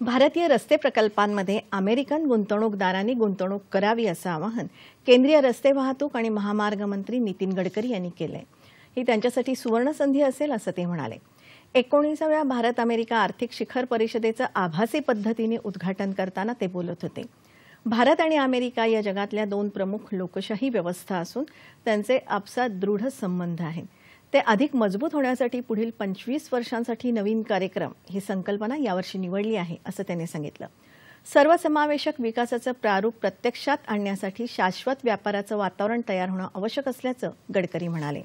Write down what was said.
भारतीय रस्ते प्रकल्पांमध्ये अमेरिकन गुंतवणूकदारांनी गुंतवणूक करावी असं आवाहन केंद्रीय रस्ते वाहतूक आणि महामार्ग मंत्री नितीन गडकरी यांनी केलं ही त्यांच्यासाठी सुवर्णसंधी असेल असं ते म्हणाले. एकोणीसाव्या भारत अमेरिका आर्थिक शिखर परिषदेचं आभासी पद्धतीने उद्घाटन करताना ते बोलत होते. भारत आणि अमेरिका या जगातल्या दोन प्रमुख लोकशाही व्यवस्था असून त्यांचे आपसात दृढ संबंध आहेत. ते अधिक मजबूत होण्यासाठी पुढील पंचवीस वर्षांसाठी नवीन कार्यक्रम ही संकल्पना यावर्षी निवडली आहे असं त्यांनी सांगितलं. सर्वसमावेशक विकासाचं प्रारूप प्रत्यक्षात आणण्यासाठी शाश्वत व्यापाराचं वातावरण तयार होणं आवश्यक असल्याचं गडकरी म्हणाले.